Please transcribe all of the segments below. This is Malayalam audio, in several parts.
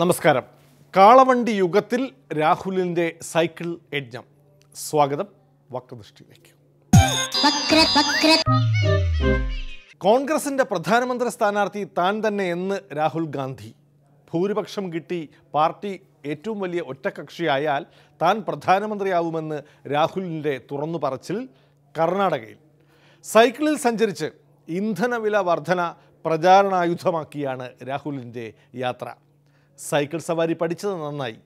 നമസ്കാരം. കാളവണ്ടി യുഗത്തിൽ രാഹുലിന്റെ സൈക്കിൾ യജ്ഞം. സ്വാഗതം വക്രദൃഷ്ടിയിലേക്ക് വക്ര വക്ര കോൺഗ്രസിന്റെ പ്രധാനമന്ത്രി സ്ഥാനാർത്ഥി താൻ തന്നെ എന്ന് രാഹുൽ ഗാന്ധി. ഭൂരിപക്ഷം കിട്ടി പാർട്ടി ഏറ്റവും വലിയ ഒറ്റകക്ഷിയായാൽ താൻ പ്രധാനമന്ത്രിയാവുമെന്ന് രാഹുലിന്റെ തുറന്നു പറച്ചിൽ കർണാടകയിൽ. സൈക്കിളിൽ സഞ്ചരിച്ച് ഇന്ധനവില വർധന പ്രചാരണായുധമാക്കിയാണ് രാഹുലിന്റെ യാത്ര. സൈക്കിൾ സവാരി പഠിച്ചത് നന്നായി.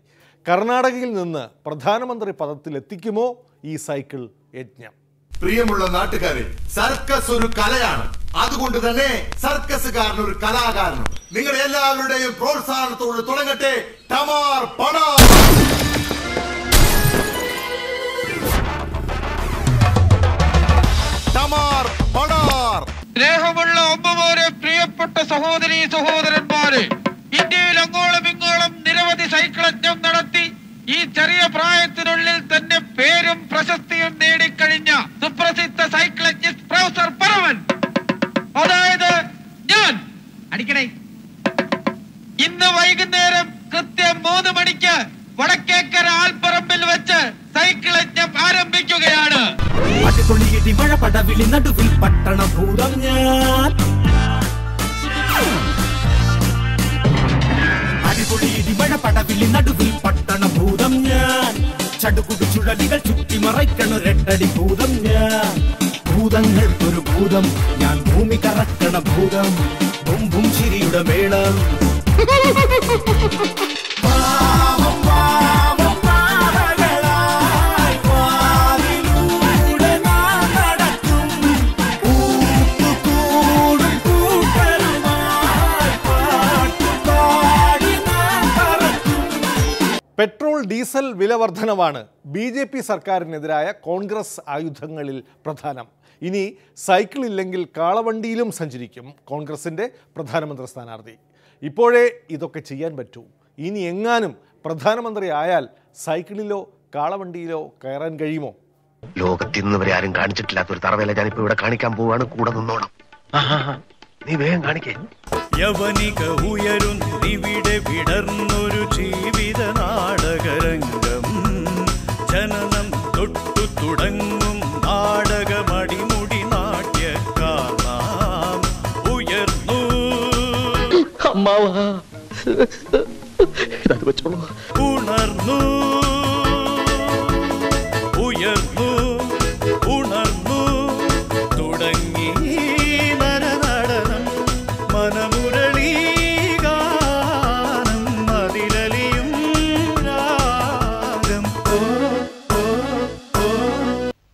കർണാടകയിൽ നിന്ന് പ്രധാനമന്ത്രി പദത്തിലെത്തിക്കുമോ ഈ സൈക്കിൾ യജ്ഞം? പ്രിയമുള്ള നാട്ടുകാരെ സർക്കസ് ഒരു കലയാണ്. അതുകൊണ്ട് തന്നെ സർക്കസുകാരൻ ഒരു കലാകാരനും നിങ്ങൾ എല്ലാവരുടെയും പ്രോത്സാഹനത്തോട് തുടങ്ങട്ടെ. ടമാർ ടമാർ സ്നേഹമുള്ള അമ്മമാരെ പ്രിയപ്പെട്ട സഹോദരി സഹോദരന്മാരെ ഇന്ത്യയിൽ അങ്ങോളം ഇങ്ങോളം നിരവധി സൈക്കിൾ നടത്തി ഈ ചെറിയ പ്രായത്തിനുള്ളിൽ തന്നെ പേരും പ്രശസ്തിയും നേടിക്കഴിഞ്ഞ സുപ്രസിദ്ധ സൈക്കിൾ പ്രൊഫസർ പരമൻ അതായത് ഞാൻ. അടിക്കണേ. ഇന്ന് വൈകുന്നേരം കൃത്യം മൂന്ന് മണിക്ക് വടക്കേക്കര ആൽപ്പറമ്പിൽ വെച്ച് സൈക്കിൾ യജ്ഞം ആരംഭിക്കുകയാണ്. അടിപൊളിയിടി മഴ പടവിളി നടുവിൽ പട്ടണം ഭൂതം ഞാൻ. അടിപൊളിയിടി മഴ പടവിളി നടുവിൽ പട്ടണം ഭൂതം ഞാൻ. ചടുകുടു ചുഴലികൾ ചുറ്റി മറയ്ക്കണ രണ്ടടി ഭൂതം ഞാൻ. ഭൂതങ്ങൾക്കൊരു ഭൂതം ഞാൻ ഭൂമി കറക്കണ ഭൂതം. ബും ചിരിയുടെ മേളം. ഡീസൽ വില വർധനവാണ് ബി ജെ പി സർക്കാരിനെതിരായ കോൺഗ്രസ് ആയുധങ്ങളിൽ പ്രധാനം. ഇനി സൈക്കിൾ ഇല്ലെങ്കിൽ കാളവണ്ടിയിലും സഞ്ചരിക്കും കോൺഗ്രസിന്റെ പ്രധാനമന്ത്രി സ്ഥാനാർത്ഥി. ഇപ്പോഴേ ഇതൊക്കെ ചെയ്യാൻ പറ്റൂ. ഇനി എങ്ങാനും പ്രധാനമന്ത്രി ആയാൽ സൈക്കിളിലോ കാളവണ്ടിയിലോ കയറാൻ കഴിയുമോ? ലോകത്ത് ഇന്ന് വരെ ആരും കാണിച്ചിട്ടില്ലാത്ത ഒരു തറവേല ഞാനിപ്പോ ഇവിടെ കാണിക്കാൻ പോവാണ്. കൂടെ നിന്നോണം. ആഹാ, നീ വേഗം കാണിക്കേ. യവനിക ഉയരുന്നിവിടെ വിടർന്നൊരു ജീവിത തുടങ്ങും നാടകമടിമുടി നാട്യക്കാർ നാം ഉയർന്നു ഉണർന്നു.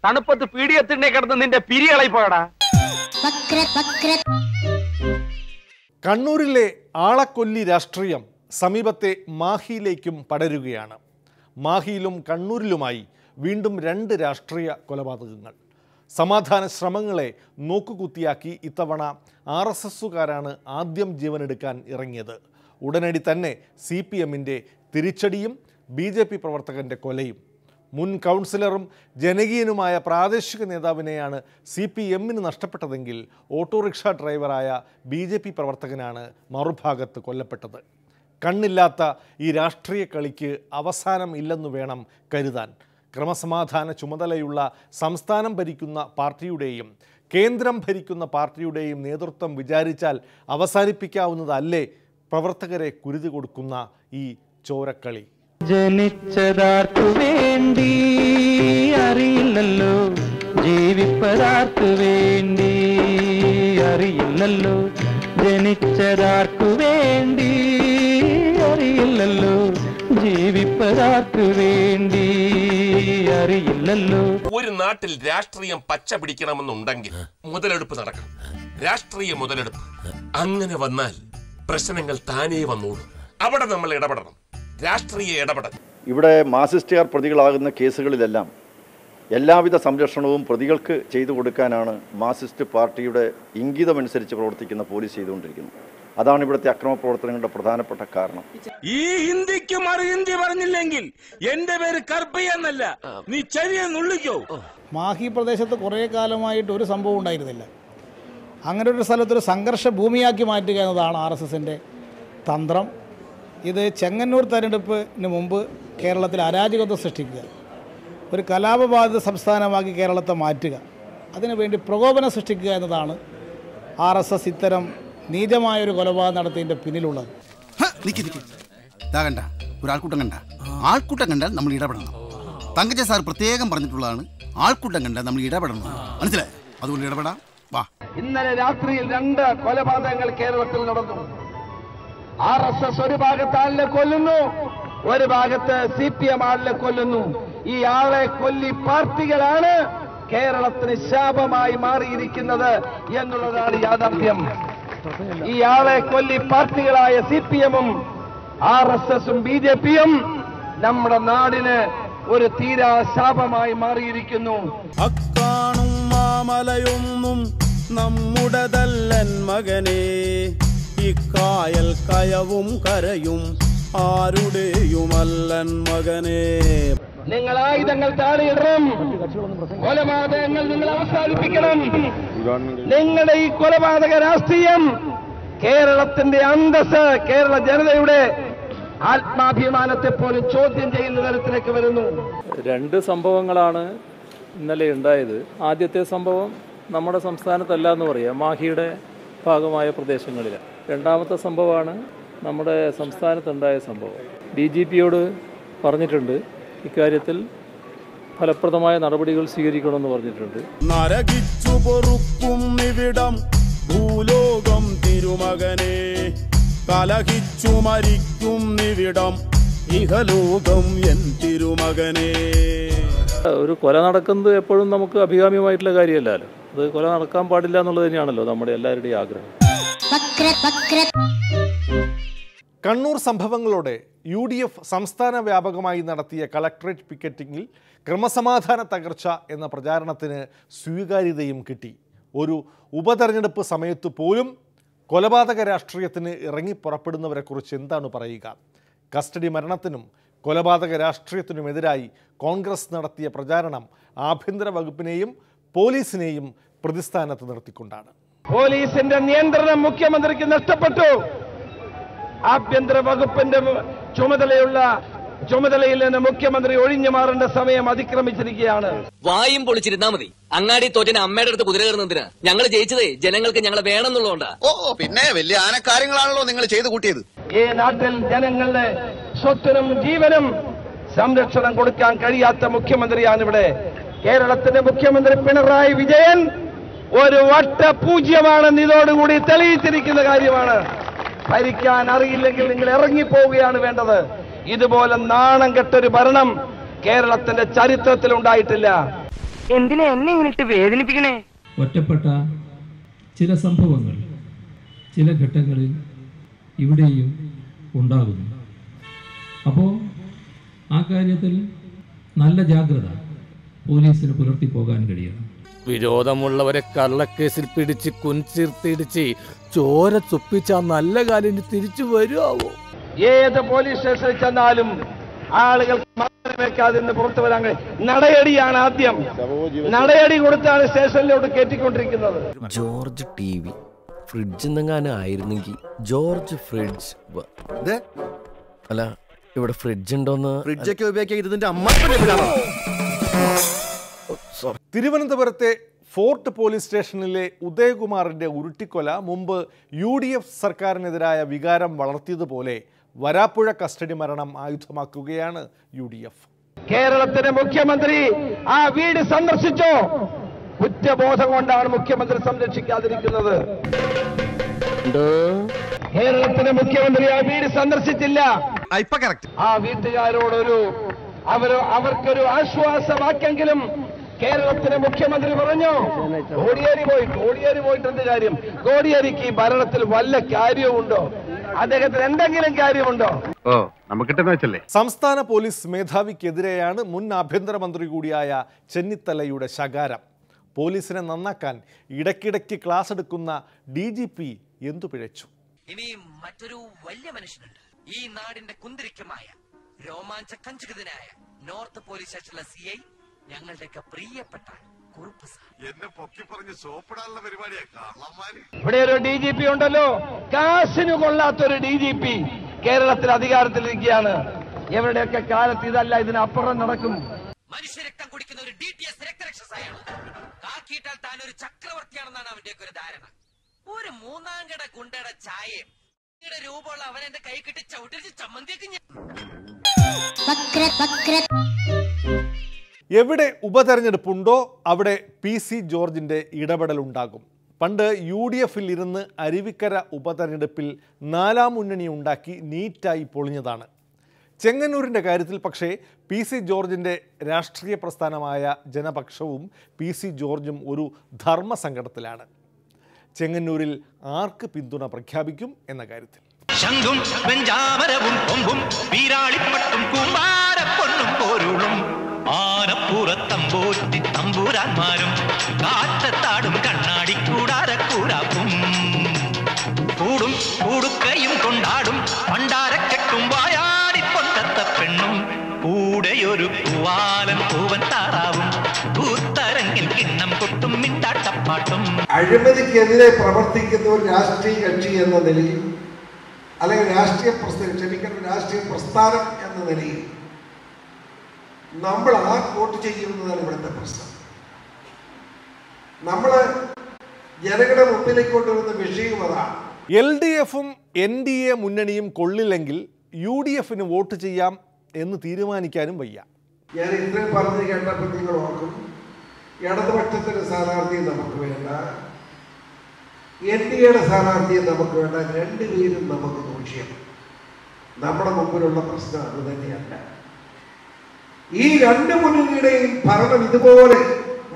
തണുപ്പത്ത് പീഡിയത്തിനെ കിടന്ന് നിന്റെ പിരികളായി പോയടാ വക്ര വക്ര. കണ്ണൂരിലെ ആളക്കൊല്ലി രാഷ്ട്രീയം സമീപത്തെ മാഹിയിലേക്കും പടരുകയാണ്. മാഹിയിലും കണ്ണൂരിലുമായി വീണ്ടും രണ്ട് രാഷ്ട്രീയ കൊലപാതകങ്ങൾ. സമാധാന ശ്രമങ്ങളെ നോക്കുകുത്തിയാക്കി ഇത്തവണ ആർ എസ് എസുകാരാണ് ആദ്യം ജീവനെടുക്കാൻ ഇറങ്ങിയത്. ഉടനടി തന്നെ സി പി എമ്മിന്റെ തിരിച്ചടിയും ബി ജെ പി പ്രവർത്തകന്റെ കൊലയും മുൻ കൗൺസിലറും ജനകീയനുമായ പ്രാദേശിക നേതാവിനെയാണ് സി പി എമ്മിന് നഷ്ടപ്പെട്ടതെങ്കിൽ ഓട്ടോറിക്ഷ ഡ്രൈവറായ ബി ജെ പി പ്രവർത്തകനാണ് മറുഭാഗത്ത് കൊല്ലപ്പെട്ടത്. കണ്ണില്ലാത്ത ഈ രാഷ്ട്രീയ കളിക്ക് അവസാനം ഇല്ലെന്നു വേണം കരുതാൻ. ക്രമസമാധാന ചുമതലയുള്ള സംസ്ഥാനം ഭരിക്കുന്ന പാർട്ടിയുടെയും കേന്ദ്രം ഭരിക്കുന്ന പാർട്ടിയുടെയും നേതൃത്വം വിചാരിച്ചാൽ അവസാനിപ്പിക്കാവുന്നതല്ലേ പ്രവർത്തകരെ കുരുതി കൊടുക്കുന്ന ഈ ചോരക്കളി. ജനിച്ചതാർക്കു വേണ്ടി അറിയില്ലല്ലോ ജീവിപ്പതാർക്കു വേണ്ടി അറിയില്ലല്ലോ ജനിച്ചതാർക്കു വേണ്ടി അറിയില്ലല്ലോ ജീവിപ്പതാർക്കു വേണ്ടി അറിയില്ലല്ലോ. ഒരു നാട്ടിൽ രാഷ്ട്രീയം പച്ച പിടിക്കണമെന്നുണ്ടെങ്കിൽ മുതലെടുപ്പ് നടക്കണം. രാഷ്ട്രീയ മുതലെടുപ്പ്. അങ്ങനെ വന്നാൽ പ്രശ്നങ്ങൾ താനേ വന്നോളൂ. അവിടെ നമ്മൾ ഇടപെടണം. രാഷ്ട്രീയ ഇടപെടൽ. ഇവിടെ മാസിസ്റ്റുകാർ പ്രതികളാകുന്ന കേസുകളിലെല്ലാം എല്ലാവിധ സംരക്ഷണവും പ്രതികൾക്ക് ചെയ്തു കൊടുക്കാനാണ് മാസിസ്റ്റ് പാർട്ടിയുടെ ഇംഗിതമനുസരിച്ച് പ്രവർത്തിക്കുന്ന പോലീസ് ചെയ്തുകൊണ്ടിരിക്കുന്നത്. അതാണ് ഇവിടുത്തെ അക്രമ പ്രവർത്തനങ്ങളുടെ പ്രധാനപ്പെട്ട കാരണം. ഈ ഹിന്ദിക്ക് മറു ഹിന്ദി പറഞ്ഞില്ലെങ്കിൽ എന്റെ പേര് കർപ്പയെന്നല്ല നീ ചെവിയെ നുള്ളിക്കോ? മാഹി പ്രദേശത്ത് കുറേ കാലമായിട്ട് ഒരു സംഭവം ഉണ്ടായിരുന്നില്ല. അങ്ങനെ ഒരു സ്ഥലത്തൊരു സംഘർഷ ഭൂമിയാക്കി മാറ്റുക എന്നതാണ് ആർ എസ് എസിന്റെ തന്ത്രം. ഇത് ചെങ്ങന്നൂർ തെരഞ്ഞെടുപ്പിന് മുമ്പ് കേരളത്തിൽ അരാജകത്വം സൃഷ്ടിക്കുക. ഒരു കലാപബാധിത സംസ്ഥാനമാക്കി കേരളത്തെ മാറ്റുക. അതിനുവേണ്ടി പ്രകോപനം സൃഷ്ടിക്കുക എന്നതാണ് ആർ എസ് എസ് ഇത്തരം നീചമായൊരു കൊലപാതകം നടത്തിയതിന്റെ പിന്നിലുള്ളത്. കണ്ട ഒരാൾക്കൂട്ടം കണ്ട. ആൾക്കൂട്ടം കണ്ടാൽ നമ്മൾ ഇടപെടണം. തങ്കച്ച സാർ പ്രത്യേകം പറഞ്ഞിട്ടുള്ളതാണ് ആൾക്കൂട്ടം കണ്ടാൽ നമ്മൾ ഇടപെടണം. മനസ്സിലായോ? അതുകൊണ്ട് ഇടപെടാം. വാ. ഇന്നലെ രാത്രിയിൽ രണ്ട് കൊലപാതകങ്ങൾ കേരളത്തിൽ നടന്നു. ആർ എസ് എസ് ഒരു ഭാഗത്ത് ആളിനെ കൊല്ലുന്നു ഒരു ഭാഗത്ത് സി പി എം ആളിനെ കൊല്ലുന്നു. ഈ ആളെ കൊല്ലി പാർട്ടികളാണ് കേരളത്തിന് ശാപമായി മാറിയിരിക്കുന്നത് എന്നുള്ളതാണ് യാഥാർത്ഥ്യം. ഈ ആളെ കൊല്ലി പാർട്ടികളായ സി പി എമ്മും ആർ എസ് എസും ബി ജെ പിയും നമ്മുടെ നാടിന് ഒരു തീരാ ശാപമായി മാറിയിരിക്കുന്നു. അക്കാണും മാമലയൊന്നും നമ്മുടതല്ലൻ മകനെ. ഇക്കായൽ കയവും കരയും ആരുടെയുമല്ലൻ മകനെ? നിങ്ങൾ ആയുധങ്ങൾ താഴെയിടണം കൊലപാതകങ്ങൾ നിങ്ങൾ അവസാനിപ്പിക്കണം. നിങ്ങളുടെ ഈ കൊലപാതക രാഷ്ട്രീയം കേരളത്തിന്റെ അന്തസ് കേരള ജനതയുടെ ആത്മാഭിമാനത്തെ പോലും ചോദ്യം ചെയ്യുന്ന തരത്തിലേക്ക് വരുന്നു. രണ്ട് സംഭവങ്ങളാണ് ഇന്നലെ ഉണ്ടായത്. ആദ്യത്തെ സംഭവം നമ്മുടെ സംസ്ഥാനത്തല്ല എന്ന് പറയാം മാഹിയുടെ ഭാഗമായ പ്രദേശങ്ങളിൽ രണ്ടാമത്തെ സംഭവമാണ് നമ്മുടെ സംസ്ഥാനത്തുണ്ടായ സംഭവം. ഡി ജി പിയോട് പറഞ്ഞിട്ടുണ്ട്. ഇക്കാര്യത്തിൽ ഫലപ്രദമായ നടപടികൾ സ്വീകരിക്കണമെന്ന് പറഞ്ഞിട്ടുണ്ട്. നരകിച്ചു പൊറുക്കും ഇവിടം ഭൂലോകം തിരുമകനെ. കലഹിച്ചു മരിക്കും ഇവിടം ഇഹലോകം എൻ തിരുമകനെ. ഒരു കൊല നടക്കുന്നത് എപ്പോഴും നമുക്ക് അഭികാമ്യമായിട്ടുള്ള കാര്യമല്ലല്ലോ. അത് കൊല നടക്കാൻ പാടില്ല എന്നുള്ളത് തന്നെയാണല്ലോ നമ്മുടെ എല്ലാവരുടെയും ആഗ്രഹം. കണ്ണൂർ സംഭവങ്ങളോടെ യു ഡി എഫ് സംസ്ഥാന വ്യാപകമായി നടത്തിയ കളക്ടറേറ്റ് പിക്കറ്റിങ്ങിൽ ക്രമസമാധാന തകർച്ച എന്ന പ്രചാരണത്തിന് സ്വീകാര്യതയും കിട്ടി. ഒരു ഉപതെരഞ്ഞെടുപ്പ് സമയത്ത് പോലും കൊലപാതക രാഷ്ട്രീയത്തിന് ഇറങ്ങി പുറപ്പെടുന്നവരെക്കുറിച്ച് എന്താണ് പറയുക? കസ്റ്റഡി മരണത്തിനും കൊലപാതക രാഷ്ട്രീയത്തിനുമെതിരായി കോൺഗ്രസ് നടത്തിയ പ്രചാരണം ആഭ്യന്തര വകുപ്പിനെയും പോലീസിനെയും പ്രതിസ്ഥാനത്ത് നിർത്തിക്കൊണ്ടാണ്. പോലീസിന്റെ നിയന്ത്രണം മുഖ്യമന്ത്രിക്ക് നഷ്ടപ്പെട്ടു. ആഭ്യന്തര വകുപ്പിന്റെ ചുമതലയുള്ള ചുമതലയിൽ നിന്ന് മുഖ്യമന്ത്രി ഒഴിഞ്ഞു മാറേണ്ട സമയം അതിക്രമിച്ചിരിക്കുകയാണ്. വായും പൊളിച്ചിരുന്നാ മതി. അങ്ങാടി തോറ്റന് അമ്മയുടെ അടുത്ത് കുതിര കയറുന്നതിന്. ഞങ്ങൾ ജയിച്ചതേ ജനങ്ങൾക്ക് ഞങ്ങളെ വേണമെന്നുള്ളതുകൊണ്ടാ. ഓ പിന്നെ വലിയ ആനക്കാര്യങ്ങളാണല്ലോ നിങ്ങൾ ചെയ്തു കൂട്ടിയത്. ഈ നാട്ടിൽ ജനങ്ങളുടെ സ്വത്തിനും ജീവനും സംരക്ഷണം കൊടുക്കാൻ കഴിയാത്ത മുഖ്യമന്ത്രിയാണ് ഇവിടെ കേരളത്തിന്റെ മുഖ്യമന്ത്രി പിണറായി വിജയൻ ഒരു വട്ട പൂജ്യമാണെന്ന് ഇതോടുകൂടി തെളിയിച്ചിരിക്കുന്ന കാര്യമാണ്. ഭരിക്കാൻ അറിയില്ലെങ്കിൽ നിങ്ങൾ ഇറങ്ങിപ്പോവുകയാണ് വേണ്ടത്. ഇതുപോലെ നാണം കെട്ടൊരു ഭരണം കേരളത്തിന്റെ ചരിത്രത്തിൽ ഉണ്ടായിട്ടില്ല. എന്തിനെ എന്നെ ഇങ്ങനിട്ട് വേദനിപ്പിക്കണേ? ഒറ്റപ്പെട്ട ചില സംഭവങ്ങൾ ചില ഘട്ടങ്ങളിൽ ഇവിടെയും ഉണ്ടാകുന്നു. അപ്പോൾ ആ കാര്യത്തിൽ നല്ല ജാഗ്രത പോലീസിന് പുലർത്തി പോകാൻ കഴിയണം. വിരോധമുള്ളവരെ കള്ളക്കേസിൽ പിടിച്ച് കുൻചിർത്തിടിച്ച് ചോര ചൊപ്പിച്ച നല്ല കാര്യം തിരിച്ചു വരുമോ ഏത് പോലീസ് സ്റ്റേഷനിൽ ചെന്നാലും ആളുകൾ വെക്കാതെ പുറത്തു വരാൻ കഴിയും നടയടിയാണ് ആദ്യം. നടയടി കൊടുത്താണ് സ്റ്റേഷനിലോട്ട് കയറ്റിക്കൊണ്ടിരിക്കുന്നത്. George T V. ഫ്രിഡ്ജ് എന്നെങ്ങാനും ആയിരുന്നെങ്കിൽ ജോർജ് ഫ്രിഡ്ജ് വ- അല്ല ഇവിടെ ഫ്രിഡ്ജ് ഉണ്ടോന്ന് ഫ്രിഡ്ജൊക്കെ ഉപയോഗിക്കാൻ ഇതിന്റെ അമ്മ തിരുവനന്തപുരത്തെ ഫോർട്ട് പോലീസ് സ്റ്റേഷനിലെ ഉദയകുമാറിന്റെ ഉരുട്ടിക്കൊല മുമ്പ് യു ഡി എഫ് സർക്കാരിനെതിരായ വികാരം വളർത്തിയതുപോലെ വരാപ്പുഴ കസ്റ്റഡി മരണം ആയുധമാക്കുകയാണ് യു ഡി എഫ്. കേരളത്തിന്റെ മുഖ്യമന്ത്രി ആ വീട് സന്ദർശിച്ചോ? കുറ്റബോധം കൊണ്ടാണ് മുഖ്യമന്ത്രി സംരക്ഷിക്കാതിരിക്കുന്നത്. കേരളത്തിന്റെ മുഖ്യമന്ത്രി ആ വീട് സന്ദർശിച്ചില്ല. ആ വീട്ടുകാരോടൊരു അവർ അവർക്കൊരു ആശ്വാസവാക്കെങ്കിലും കേരളത്തിലെ മുഖ്യമന്ത്രി പറഞ്ഞു കോടിയേരി പോയി കോടിയേരി പോയിട്ട് എന്ത് കാര്യം? കോടിയേരിക്ക് ഈ ഭരണത്തിൽ വല്ല കാര്യവുമുണ്ടോ? അദ്ദേഹത്തിന് എന്തെങ്കിലും കാര്യമുണ്ടോ? ഓ സംസ്ഥാന പോലീസ് മേധാവിക്കെതിരെയാണ് മുൻ ആഭ്യന്തരമന്ത്രി കൂടിയായ ചെന്നിത്തലയുടെ ശകാരം. പോലീസിനെ നന്നാക്കാൻ ഇടയ്ക്കിടയ്ക്ക് ക്ലാസ് എടുക്കുന്ന ഡി ജി പി എന്തു പിഴച്ചു? ഇനി മറ്റൊരു വലിയ മനുഷ്യനുണ്ട്. ഈ നാടിന്റെ കുന്തിരിക്കമായ രോമാഞ്ച കഞ്ചുകിതനായ നോർത്ത് പോലീസ് സ്റ്റേഷനിലെ സി ഐ ഞങ്ങളുടെയൊക്കെ പ്രിയപ്പെട്ട എന്നെ പൊക്കി പറഞ്ഞ് സോപ്പിടാനുള്ള പരിപാടിയാ. കള്ളന്മാര്. ഇവിടെ ഒരു ഡി ജി പി ഉണ്ടല്ലോ. കാശിന് കൊള്ളാത്തൊരു ഡി ജി പി കേരളത്തിൽ അധികാരത്തിലിരിക്കുകയാണ്. ഇവരുടെയൊക്കെ കാലത്ത് ഇതല്ല ഇതിനപ്പുറം നടക്കും. മനുഷ്യരക്തം കുടിക്കുന്ന ഒരു ഡി ടി എസ് രക്തരക്ഷസായാണ്. കാക്കിയിട്ടാൽ താൻ ഒരു ചക്രവർത്തിയാണെന്നാണ് അവന്റെയൊക്കെ ഒരു ധാരണ. ഒരു മൂന്നാം കട ഗുണ്ടയുടെ ചായയും രൂപമുള്ള അവൻ എന്റെ കൈ കിട്ടി ചവിട്ടിച്ച് ചമ്മന്തിയൊക്കെ ഞാൻ എവിടെ ഉപതെരഞ്ഞെടുപ്പുണ്ടോ അവിടെ പി സി ജോർജിന്റെ ഇടപെടലുണ്ടാകും. പണ്ട് യു ഡി എഫിൽ ഇരുന്ന് അരുവിക്കര ഉപതെരഞ്ഞെടുപ്പിൽ നാലാം മുന്നണി ഉണ്ടാക്കി നീറ്റായി പൊളിഞ്ഞതാണ്. ചെങ്ങന്നൂരിന്റെ കാര്യത്തിൽ പക്ഷേ പി സി ജോർജിന്റെ രാഷ്ട്രീയ പ്രസ്ഥാനമായ ജനപക്ഷവും പി സി ജോർജും ഒരു ധർമ്മസങ്കടത്തിലാണ് ചെങ്ങന്നൂരിൽ ആർക്ക് പിന്തുണ പ്രഖ്യാപിക്കും എന്ന കാര്യത്തിൽ. ശംഖും പഞ്ചാമരവും കൊമ്പും വീരാളിപ്പട്ടും കൂമ്പാരപ്പൊണ്ണും പോരുളും. ആനപ്പുറത്തമ്പോറ്റി തമ്പൂരാന്മാരും കാറ്റത്താടും കണ്ണാടി കൂടാരക്കൂരാപ്പും കൂടും കൂടുക്കയും കൊണ്ടാടും പണ്ടാരക്കെട്ടും വായാടി പൊന്തത്ത പെണ്ണും. കൂടെയൊരു പൂവാലൻ പൂവൻ താറാവും. കൂത്തരങ്ങിൽ കിണ്ണം കൊട്ടും മിണ്ടാട്ടപ്പാട്ടും. അഴിമതിക്കെതിരെ പ്രവർത്തിക്കുന്ന ഒരു രാഷ്ട്രീയ കക്ഷി എന്ന നിലയിൽ അല്ലെങ്കിൽ രാഷ്ട്രീയ പ്രസ്ഥാനം ക്ഷമിക്കണം രാഷ്ട്രീയ പ്രസ്ഥാനം എന്ന നിലയിൽ നമ്മൾ ആ വോട്ട് ചെയ്യുന്നതാണ് ഇവിടുത്തെ പ്രശ്നം. നമ്മൾ ജനങ്ങളുടെ മുമ്പിലേക്ക് കൊണ്ടുവരുന്ന വിഷയം അതാണ് എൽ ഡി എഫും എൻ ഡി എ മുന്നണിയും കൊള്ളില്ലെങ്കിൽ യു ഡി എഫിന് വോട്ട് ചെയ്യാം എന്ന് തീരുമാനിക്കാനും വയ്യ. ഞാൻ ഇത്രയും പറഞ്ഞു കേട്ടപ്പോൾ നിങ്ങൾ ഓർക്കും. ഇടതുപക്ഷത്തിന്റെ സ്ഥാനാർത്ഥിയെ നമുക്ക് വേണ്ട. എൻ ഡി എയുടെ സ്ഥാനാർത്ഥിയെ നമുക്ക് വേണ്ട. രണ്ടുപേരും നമുക്ക് ദൂഷ്യം നമ്മുടെ മുമ്പിലുള്ള പ്രശ്നം അത് തന്നെയല്ല. ഈ രണ്ട് മുന്നണിയുടെയും ഭരണം ഇതുപോലെ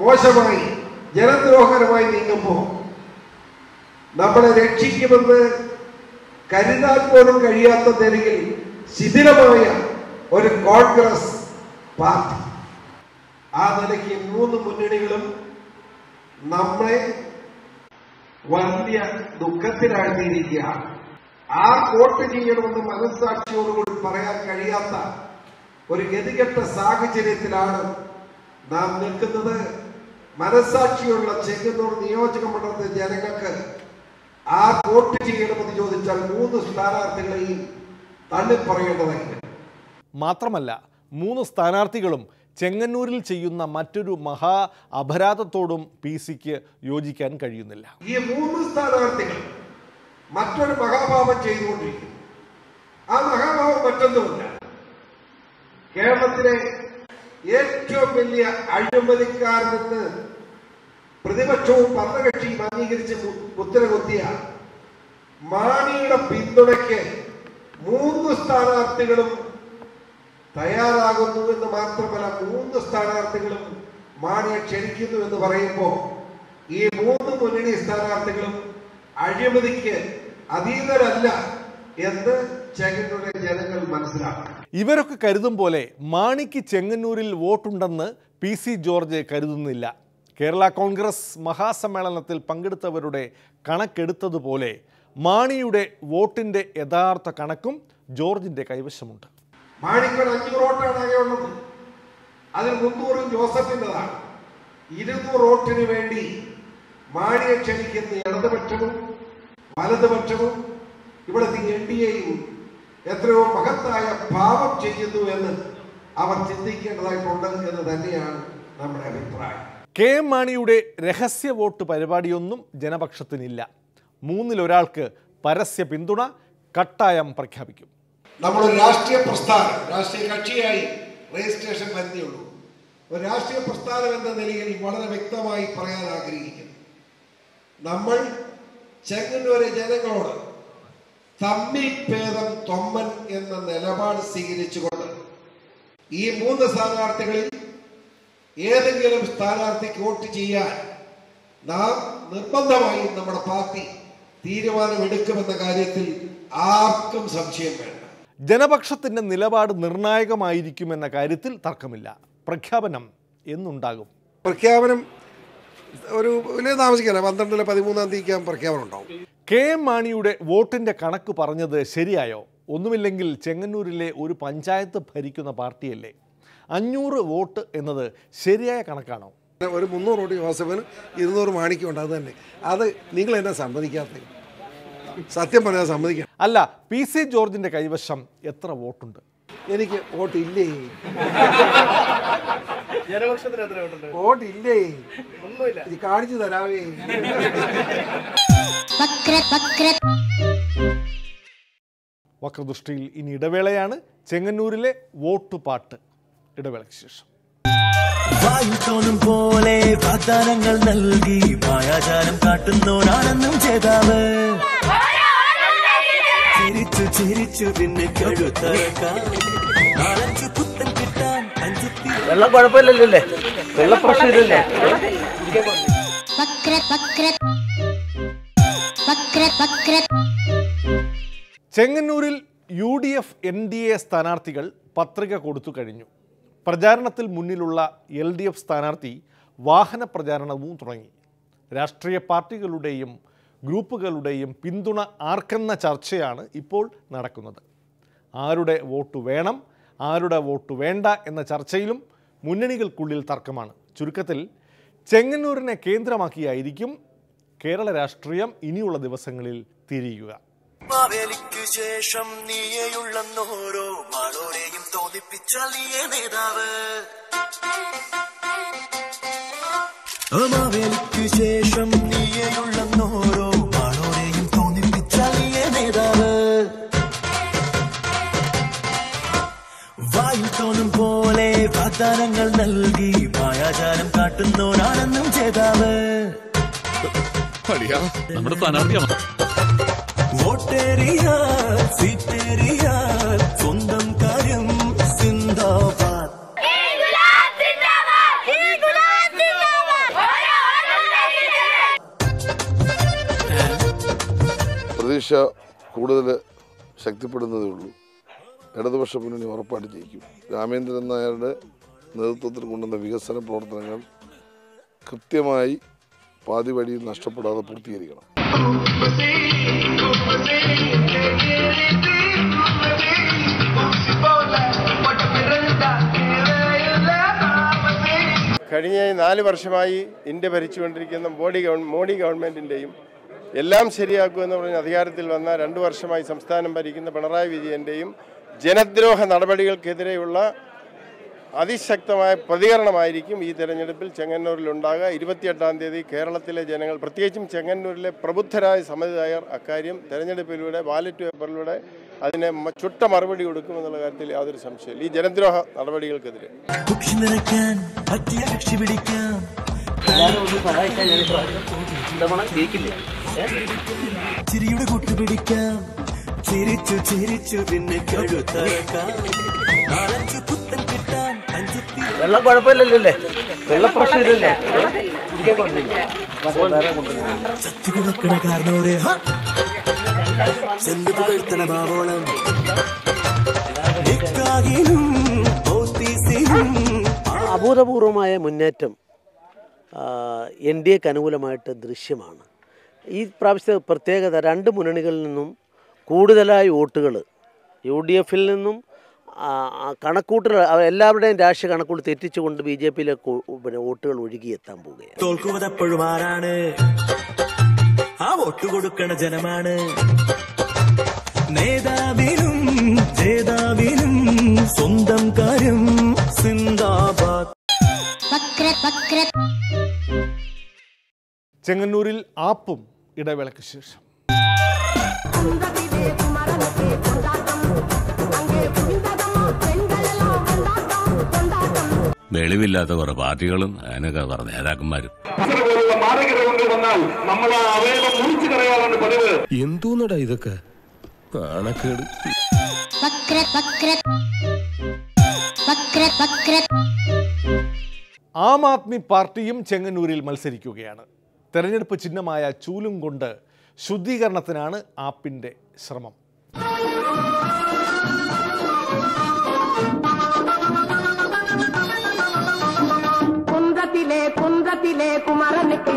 മോശമായി ജനദ്രോഹകരമായി നീങ്ങുമ്പോൾ നമ്മളെ രക്ഷിക്കുമെന്ന് കരുതാൻ പോലും കഴിയാത്ത നിലയിൽ ശിഥിലമായ ഒരു കോൺഗ്രസ് പാർട്ടി. ആ നിലയ്ക്ക് മൂന്ന് മുന്നണികളും നമ്മളെ വലിയ ദുഃഖത്തിലാഴ്ത്തിയിരിക്കുകയാണ്. ആ വോട്ട് ചെയ്യണമെന്ന് മനസ്സാക്ഷിയോടുകൂടി പറയാൻ കഴിയാത്ത ഒരു ഗതികെട്ട സാഹചര്യത്തിലാണ് നാം നിൽക്കുന്നത്. മനസ്സാക്ഷിയുള്ള ചെങ്ങന്നൂർ നിയോജക മണ്ഡലത്തിലെ ജനങ്ങൾക്ക് ആ വോട്ട് ചെയ്യണമെന്ന് ചോദിച്ചാൽ മൂന്ന് സ്ഥാനാർത്ഥികളെയും തള്ളിപ്പറയേണ്ടതായിട്ട് മാത്രമല്ല മൂന്ന് സ്ഥാനാർത്ഥികളും ചെങ്ങന്നൂരിൽ ചെയ്യുന്ന മറ്റൊരു മഹാ അപരാധത്തോടും പി സിക്ക് യോജിക്കാൻ കഴിയുന്നില്ല. ഈ മൂന്ന് സ്ഥാനാർത്ഥികൾ മറ്റൊരു മഹാഭാവം ചെയ്തുകൊണ്ടിരിക്കുന്നു. ആ മഹാഭാവം മറ്റൊന്നുമില്ല. കേരളത്തിലെ ഏറ്റവും വലിയ അഴിമതിക്കാരനെന്ന് പ്രതിപക്ഷവും ഭരണകക്ഷിയും അംഗീകരിച്ച് മു- മുദ്ര കുത്തിയ മാണിയുടെ പിന്തുണയ്ക്ക് മൂന്ന് സ്ഥാനാർത്ഥികളും തയ്യാറാകുന്നു എന്ന് മാത്രമല്ല മൂന്ന് സ്ഥാനാർത്ഥികളും മാണിയെ ക്ഷണിക്കുന്നു എന്ന് പറയുമ്പോൾ ഈ മൂന്ന് മുന്നണി സ്ഥാനാർത്ഥികളും അഴിമതിക്ക് അതീതരല്ല എന്ന് ചെങ്ങന്നൂരിലെ ജനങ്ങൾ മനസ്സിലാക്കണം. ഇവരൊക്കെ കരുതും പോലെ മാണിക്ക് ചെങ്ങന്നൂരിൽ വോട്ടുണ്ടെന്ന് പി സി ജോർജ് കരുതുന്നില്ല. കേരള കോൺഗ്രസ് മഹാസമ്മേളനത്തിൽ പങ്കെടുത്തവരുടെ കണക്കെടുത്തതുപോലെ മാണിയുടെ വോട്ടിന്റെ യഥാർത്ഥ കണക്കും ജോർജിന്റെ കൈവശമുണ്ട്. വോട്ടാണ് അതിൽ മുന്നൂറും ജോസഫിന്റെതാണ്. ഇരുന്നൂറ് വോട്ടിന് വേണ്ടി മാണിയെ ക്ഷണിക്കുന്ന ഇടതുപക്ഷവും വലതുപക്ഷവും ഇവിടുത്തെ എൻ ഡി എയും എത്രയോ മഹത്തായ പാപം ചെയ്യുന്നു എന്ന് അവർ ചിന്തിക്കേണ്ടതായിട്ടുണ്ട് എന്ന് തന്നെയാണ് നമ്മുടെ അഭിപ്രായം. കെ എം മാണിയുടെ രഹസ്യ വോട്ട് പരിപാടിയൊന്നും ജനപക്ഷത്തിനില്ല. മൂന്നിലൊരാൾക്ക് പരസ്യ പിന്തുണ കട്ടായം പ്രഖ്യാപിക്കും. നമ്മളൊരു രാഷ്ട്രീയ പ്രസ്ഥാനം രാഷ്ട്രീയ കക്ഷിയായി രജിസ്ട്രേഷൻ വരുന്നേയുള്ളൂ ഒരു രാഷ്ട്രീയ പ്രസ്ഥാനം എന്ന നിലയിൽ വളരെ വ്യക്തമായി പറയാൻ ആഗ്രഹിക്കുന്നു. നമ്മൾ ചെങ്ങന്നൂരെ ജനങ്ങളോട് തമ്മിൽ ഭേദം തൊമ്മൻ എന്ന നിലപാട് സ്വീകരിച്ചുകൊണ്ട് ഈ മൂന്ന് സ്ഥാനാർത്ഥികളിൽ ഏതെങ്കിലും സ്ഥാനാർത്ഥിക്ക് വോട്ട് ചെയ്യാൻ നാം നിർബന്ധമായി നമ്മുടെ പാർട്ടി തീരുമാനമെടുക്കുമെന്ന കാര്യത്തിൽ ആർക്കും സംശയം വേണ്ട. ജനപക്ഷത്തിന്റെ നിലപാട് നിർണായകമായിരിക്കുമെന്ന കാര്യത്തിൽ തർക്കമില്ല. പ്രഖ്യാപനം എന്നുണ്ടാകും. പ്രഖ്യാപനം ഒരു വലിയ താമസിക്കില്ല പന്ത്രണ്ടിലെ പതിമൂന്നാം തീയതിക്ക് പ്രഖ്യാപനം ഉണ്ടാവും കെ എം മാണിയുടെ വോട്ടിന്റെ കണക്ക് പറഞ്ഞത് ശരിയായോ? ഒന്നുമില്ലെങ്കിൽ ചെങ്ങന്നൂരിലെ ഒരു പഞ്ചായത്ത് ഭരിക്കുന്ന പാർട്ടിയല്ലേ? അഞ്ഞൂറ് വോട്ട് എന്നത് ശരിയായ കണക്കാണോ? ഒരു മുന്നൂറ് വോട്ട് ജോസഫിന് ഇരുന്നൂറ് മാണിക്കും ഉണ്ട്. അത് തന്നെ. അത് നിങ്ങൾ എന്നെ സമ്മതിക്കാത്ത സത്യം പറയാൻ സമ്മതിക്കാം. അല്ല പി സി ജോർജിന്റെ കൈവശം എത്ര വോട്ടുണ്ട്? എനിക്ക് വോട്ടില്ലേ? ജനപക്ഷത്തിന് എത്ര വോട്ടുണ്ട്? വോട്ടില്ലേ? ഒന്നുമില്ല. ഇത് കാണിച്ചു തരാവേ. വക്രദൃഷ്ടിയിൽ ഇനി ഇടവേളയാണ്. ചെങ്ങന്നൂരിലെ വോട്ട് പാട്ട് ഇടവേളയ്ക്ക് ശേഷം. വായു തോന്നും പോലെ വാഗ്ദാനങ്ങൾ നൽകി മായാചാരം കാട്ടുന്നോരാണെന്നും ചേതാവ് ചിരിച്ചു ചിരിച്ചു പിന്നെ കഴുത്തറക്കാം വെള്ളം കുഴപ്പമില്ലല്ലേ? വെള്ള പ്രശ്നമില്ലല്ലേ? ചെങ്ങന്നൂരിൽ U D F N D A സ്ഥാനാർത്ഥികൾ പത്രിക കൊടുത്തു കഴിഞ്ഞു. പ്രചാരണത്തിൽ മുന്നിലുള്ള എൽ ഡി എഫ് സ്ഥാനാർത്ഥി വാഹന പ്രചാരണവും തുടങ്ങി. രാഷ്ട്രീയ പാർട്ടികളുടെയും ഗ്രൂപ്പുകളുടെയും പിന്തുണ ആർക്കെന്ന ചർച്ചയാണ് ഇപ്പോൾ നടക്കുന്നത്. ആരുടെ വോട്ട് വേണം ആരുടെ വോട്ട് വേണ്ട എന്ന ചർച്ചയിലും മുന്നണികൾക്കുള്ളിൽ തർക്കമാണ്. ചുരുക്കത്തിൽ ചെങ്ങന്നൂരിനെ കേന്ദ്രമാക്കിയായിരിക്കും കേരള രാഷ്ട്രീയം ഇനിയുള്ള ദിവസങ്ങളിൽ തിരിയുക. ശേഷം നീയെയുള്ളോരോ മാളോരെയും വാഗ്ദാനങ്ങൾ നൽകി മായാജാലം കാട്ടുന്നോരാണെന്നും ചേതാവ് നമ്മുടെ സ്ഥാനാർത്ഥിയാണ്? സ്വന്തം കാര്യം സിന്ദാബാദ്. പ്രതീക്ഷ കൂടുതൽ ശക്തിപ്പെടുന്നതേ ഉള്ളൂ. ഇടതുപക്ഷ മുന്നണി ഉറപ്പായിട്ട് ജയിക്കും. രാമേന്ദ്രൻ നായരുടെ നേതൃത്വത്തിൽ കൊണ്ടുവന്ന വികസന പ്രവർത്തനങ്ങൾ കൃത്യമായി പാതി വഴിയിൽ നഷ്ടപ്പെടാതെ പൂർത്തീകരിക്കണം. കഴിഞ്ഞ നാല് വർഷമായി ഇന്ത്യ ഭരിച്ചുകൊണ്ടിരിക്കുന്ന മോഡി മോഡി ഗവൺമെന്റിന്റെയും എല്ലാം ശരിയാക്കുമെന്ന് പറഞ്ഞ് അധികാരത്തിൽ വന്ന രണ്ട് വർഷമായി സംസ്ഥാനം ഭരിക്കുന്ന പിണറായി വിജയന്റെയും ജനദ്രോഹ നടപടികൾക്കെതിരെയുള്ള അതിശക്തമായ പ്രതികരണമായിരിക്കും ഈ തെരഞ്ഞെടുപ്പിൽ ചെങ്ങന്നൂരിൽ ഉണ്ടാകുക ഇരുപത്തിയെട്ടാം തീയതി കേരളത്തിലെ ജനങ്ങൾ പ്രത്യേകിച്ചും ചെങ്ങന്നൂരിലെ പ്രബുദ്ധരായ സമ്മതിദായർ അക്കാര്യം തെരഞ്ഞെടുപ്പിലൂടെ ബാലറ്റ് പേപ്പറിലൂടെ അതിനെ ചുട്ട മറുപടി കൊടുക്കുമെന്നുള്ള കാര്യത്തിൽ യാതൊരു സംശയമില്ല ഈ ജനദ്രോഹ നടപടികൾക്കെതിരെ. ചിരിയുടെ കൂട്ടുപിടിക്കാം ചിരിച്ചു ചിരിച്ചു പിന്നെ കഴുത്തറക്കാം വെള്ളം കുഴപ്പമില്ലല്ലേ? വെള്ള പ്രശ്നമില്ലല്ലേ? അഭൂതപൂർവമായ മുന്നേറ്റം എൻ ഡി എക്ക് അനുകൂലമായിട്ട് ദൃശ്യമാണ്. ഈ പ്രാവശ്യത്തെ പ്രത്യേകത രണ്ട് മുന്നണികളിൽ നിന്നും കൂടുതലായി വോട്ടുകൾ യു ഡി എഫിൽ നിന്നും കണക്കൂട്ടൽ എല്ലാവരുടെയും രാഷ്ട്രീയ കണക്കൂട്ട് തെറ്റിച്ചുകൊണ്ട് ബി ജെ പിയിലേക്ക് പിന്നെ വോട്ടുകൾ ഒഴുകിയെത്താൻ പോവുകയാണ്. തോൽക്കുവതെപ്പോഴും ആരാണ് ആ വോട്ട് കൊടുക്കണ ജനമാണ്. നേതാവിനും ജേതാവിനും സ്വന്തം കാര്യം സിന്ദാബാദ്. ചെങ്ങന്നൂരിൽ ആപ്പും ഇടവേളയ്ക്ക് ശേഷം. വെളിവില്ലാത്ത കുറെ പാർട്ടികളും അതിനൊക്കെ കുറെ നേതാക്കന്മാരും. മാരകരോഗങ്ങൾ വന്നാൽ നമ്മൾ ആ അവയവം മുറിച്ചു കളയാറാണ് പതിവ്. എന്തോന്നടാ ഇതൊക്കെ? കാണക്കേട്. ആം ആദ്മി പാർട്ടിയും ചെങ്ങന്നൂരിൽ മത്സരിക്കുകയാണ്. തെരഞ്ഞെടുപ്പ് ചിഹ്നമായ ചൂലും കൊണ്ട് ശുദ്ധീകരണത്തിനാണ് ആപ്പിന്റെ ശ്രമം. കുന്തത്തിലെ കുമരനുക്ക്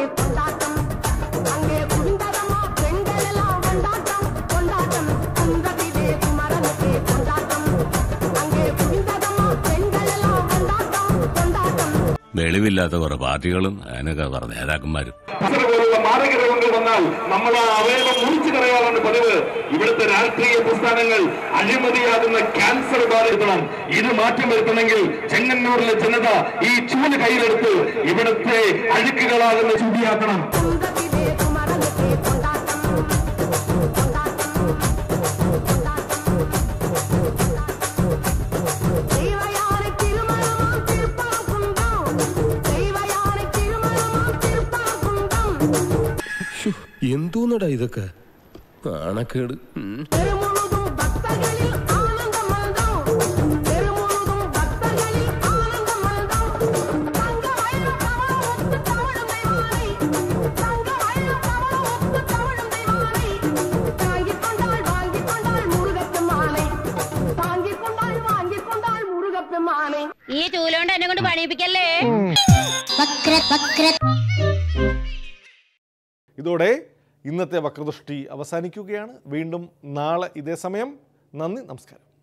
വെളിവില്ലാത്ത കുറെ പാർട്ടികളും അതിനൊക്കെ കുറെ നേതാക്കന്മാരും. പോലുള്ള മാരക വന്നാൽ നമ്മൾ ആ അവയവം മുറിച്ചു കളയാറാണ് പതിവ്. ഇവിടുത്തെ രാഷ്ട്രീയ പ്രസ്ഥാനങ്ങൾ അഴിമതിയാകുന്ന ക്യാൻസർ ബാധിക്കണം ഇത് മാറ്റം വരുത്തണമെങ്കിൽ ചെങ്ങന്നൂരിലെ ജനത ഈ ചൂൽ കയ്യിലെടുത്ത് ഇവിടുത്തെ അഴുക്കുകളാകുന്ന ചൂടിയാക്കണം എന്തോന്നടാ ഇതൊക്കെ? നാണക്കേട് ഉം. ഈ ചൂലോണ്ട് എന്നെ കൊണ്ട് പണിയിപ്പിക്കല്ലേ? ഇതോടെ ഇന്നത്തെ വക്രദൃഷ്ടി അവസാനിക്കുകയാണ്. വീണ്ടും നാളെ ഇതേ സമയം. നന്ദി നമസ്കാരം.